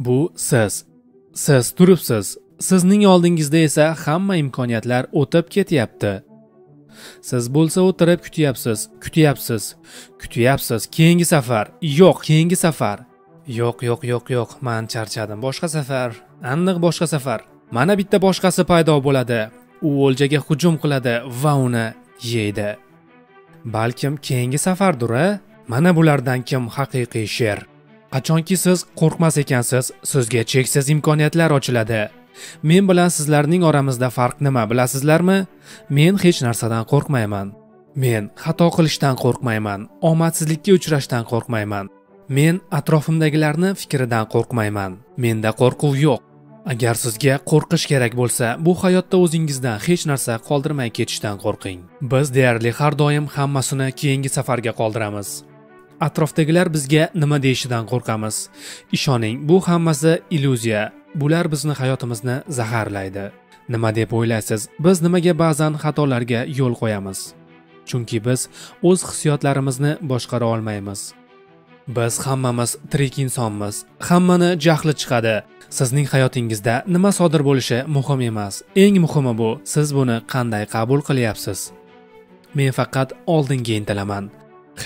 Bu siz. Siz turibsiz. Sizning oldingizda esa hamma imkoniyatlar o'tib ketyapti. Siz bo'lsa o'tirib kutyapsiz, kutyapsiz, kutyapsiz. Keyingi safar, yo'q, keyingi safar. Yo'q, yo'q, yo'q, yo'q, men charchadim. Boshqa safar, aniq boshqa safar. Mana bitta boshqasi paydo bo'ladi. U o'ljaga hujum qiladi va uni yeydi. Balkim keyingi safardir, a? Mana bulardan kim haqiqiy sher? Qachonki siz qo'rqmas ekansiz, sizga cheksiz imkoniyatlar ochiladi. Men bilan sizlarning oramizda farq nima bilasizlarmi? Men hech narsadan qo'rqmayman. Men xato qilishdan qo'rqmayman, omadsizlikka uchrashdan qo'rqmayman. Men atrofimdagilarni fikridan qo'rqmayman. Menda qo'rquv yo'q. Agar sizga qo'rqish kerak bo'lsa, bu hayotda o'zingizdan hech narsa qoldirmay ketishdan qo'rqing. Biz deyarli har doim hammasini keyingi safarga qoldiramiz. Atrofdagilar bizga nima deyishidan qo'rqamiz. Ishoning bu hammasi illyuziya. Bular bizni hayotimizni zaharlaydi. Nima deb o'ylaysiz? Biz nimaga ba'zan xatolarga yo'l qo'yamiz? Chunki biz o'z hissiyotlarimizni boshqara olmaymiz. Biz hammamiz tirik insonmiz. Hammani jahli chiqadi. Sizning hayotingizda nima sodir bo'lishi muhim emas. Eng muhimi bu. Siz buni qanday qabul qilyapsiz? Men faqat oldinga intilaman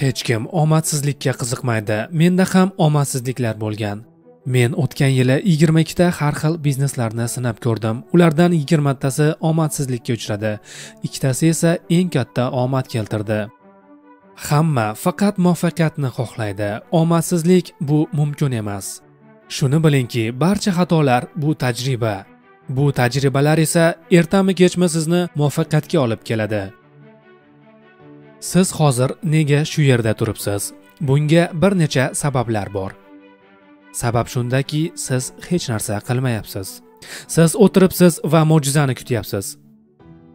hech kim omadsizlikka qiziqmaydi. Menda ham omadsizliklar bo'lgan. Men o'tgan yili 22 ta har xil bizneslarni sinab ko'rdim. Ulardan 20 tasi omadsizlikka uchradi. Ikkitasi esa eng katta omad keltirdi. Hamma faqat muvaffaqiyatni xohlaydi. Omadsizlik bu mumkin emas. Shuni bilingki barcha xatolar bu tajriba. Bu tajribalar esa ertami kechmi sizni muvaffaqiyatga olib keladi. Siz hozir nega shu yerda turibsiz? Bunga bir necha sabablar bor. Sabab shundaki siz hech narsa qilmayapsiz. Siz o'tiribsiz va mo'jizani kutyapsiz.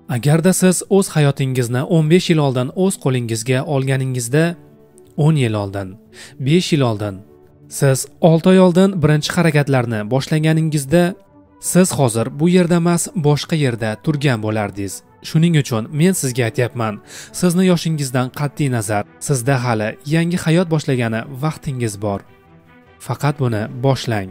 Agarda siz o'z hayotingizni 15 yil oldin o'z qo'lingizga olganingizda 10 yil oldin 5 yil oldin siz 6 oy oldin birinchi harakatlarni boshlaganingizda siz hozir bu yerda emas boshqa yerda turgan bo'lardingiz. Shuning uchun men sizga aytyapman. Sizni yoshingizdan qat'iy nazar. Sizda hali yangi hayot boshlagani vaqtingiz bor. Faqat buni boshlang.